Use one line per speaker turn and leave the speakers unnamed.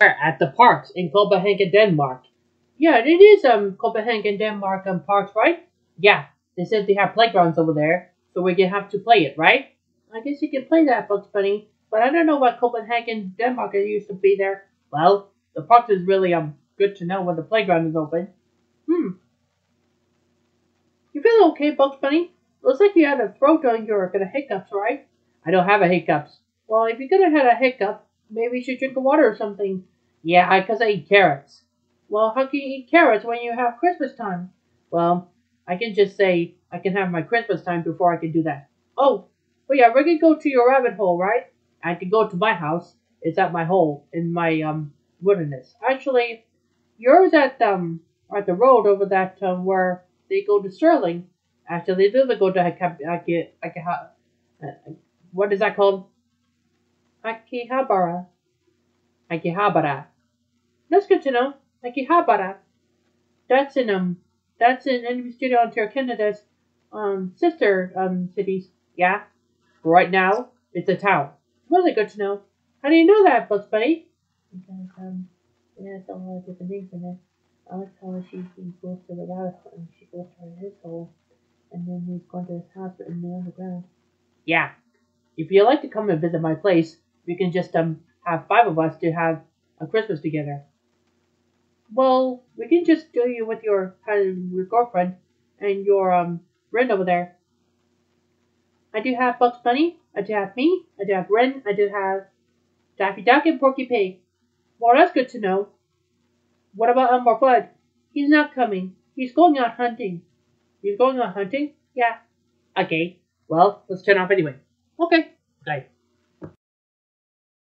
At the parks in Copenhagen, Denmark. Yeah, it is um Copenhagen, Denmark um parks, right? Yeah, they said they have playgrounds over there, so we can have to play it, right? I guess you can play that, Bugs Bunny, but I don't know what Copenhagen, Denmark it used to be there. Well, the parks is really um good to know when the playground is open. Hmm. You feel okay, Bugs Bunny? Looks like you had a throat on your gonna hiccups, right? I don't have a hiccups. Well, if you're gonna have a hiccup, maybe you should drink water or something. Yeah, because I eat carrots. Well, how can you eat carrots when you have Christmas time? Well, I can just say I can have my Christmas time before I can do that. Oh, well, yeah, we can go to your rabbit hole, right? I can go to my house. It's at my hole in my um wilderness. Actually, yours at um at the road over that um where they go to Sterling. Actually, they do go to Aki, uh, what is that called? Akihabara. Akihabara. That's good to know. Akihabara. That's in um that's in Enemy Studio Ontario, Canada's um sister um cities. Yeah. Right now, it's a town. Really good to know. How do you know that, Bugs Bunny? Because um it has a lot of different things in it. I like how she, goes to the rabbit hole and she goes to his hole and then he's going to his house but in the underground. Yeah. If you'd like to come and visit my place, we can just um have five of us to have a Christmas together. Well, we can just do you with your girlfriend and your um friend over there. I do have Bugs Bunny. I do have me. I do have Ren. I do have Daffy Duck and Porky Pig. Well, that's good to know. What about Elmer Fudd? He's not coming. He's going out hunting. He's going out hunting? Yeah. Okay. Well, let's turn off anyway. Okay. Bye.